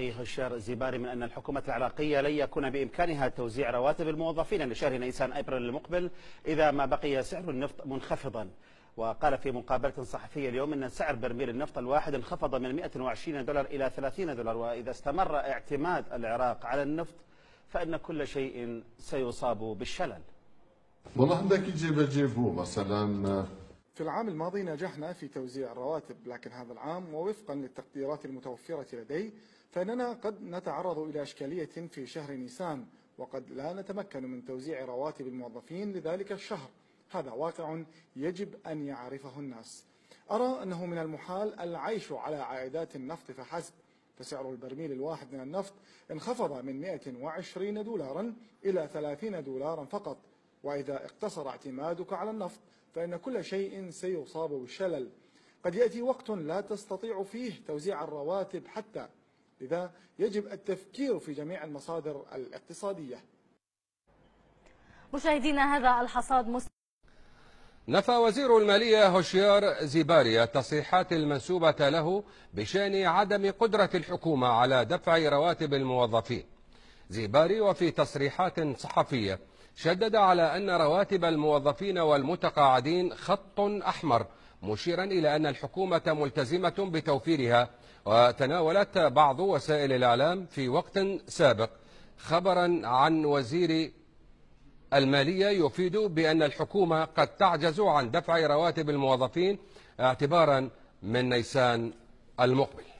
هشام زيباري من أن الحكومة العراقية لن يكون بإمكانها توزيع رواتب الموظفين لشهر نيسان أبريل المقبل إذا ما بقي سعر النفط منخفضا. وقال في مقابلة صحفية اليوم أن سعر برميل النفط الواحد انخفض من 120 دولار إلى 30 دولار وإذا استمر اعتماد العراق على النفط فإن كل شيء سيصاب بالشلل. والله عندك جيب جيبه مثلا في العام الماضي نجحنا في توزيع الرواتب لكن هذا العام ووفقا للتقديرات المتوفرة لدي فإننا قد نتعرض إلى إشكالية في شهر نيسان وقد لا نتمكن من توزيع رواتب الموظفين لذلك الشهر. هذا واقع يجب أن يعرفه الناس. أرى أنه من المحال العيش على عائدات النفط فحسب فسعر البرميل الواحد من النفط انخفض من 120 دولارا إلى 30 دولارا فقط. وإذا اقتصر اعتمادك على النفط فإن كل شيء سيصاب بالشلل. قد يأتي وقت لا تستطيع فيه توزيع الرواتب حتى. لذا يجب التفكير في جميع المصادر الاقتصادية. مشاهدينا هذا الحصاد مس... نفى وزير المالية هوشيار زيباري التصريحات المنسوبة له بشأن عدم قدرة الحكومة على دفع رواتب الموظفين. زيباري وفي تصريحات صحفية شدد على أن رواتب الموظفين والمتقاعدين خط أحمر مشيرا إلى أن الحكومة ملتزمة بتوفيرها وتناولت بعض وسائل الإعلام في وقت سابق. خبرا عن وزير المالية يفيد بأن الحكومة قد تعجز عن دفع رواتب الموظفين اعتبارا من نيسان المقبل.